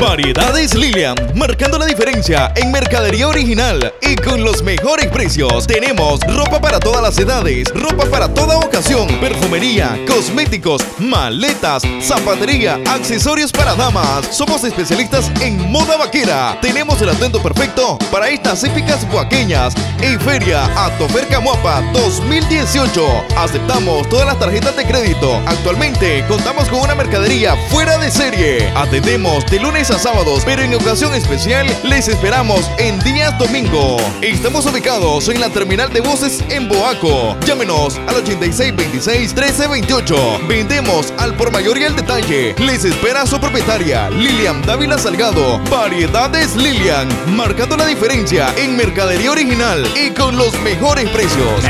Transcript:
Variedades Lilian, marcando la diferencia en mercadería original y con los mejores precios. Tenemos ropa para todas las edades, ropa para toda ocasión, perfumería, cosméticos, maletas, zapatería, accesorios para damas. Somos especialistas en moda vaquera. Tenemos el atuendo perfecto para estas épicas huaqueñas y Feria Atofer Camuapa 2018. Aceptamos todas las tarjetas de crédito. Actualmente contamos con una mercadería fuera de serie. Atendemos de lunes a sábados, pero en ocasión especial les esperamos en días domingo. Estamos ubicados en la terminal de buses en Boaco. Llámenos al 8626-1328. Vendemos al por mayor y al detalle. Les espera su propietaria, Lilian Dávila Salgado. Variedades Lilian, marcando la diferencia en mercadería original y con los mejores precios.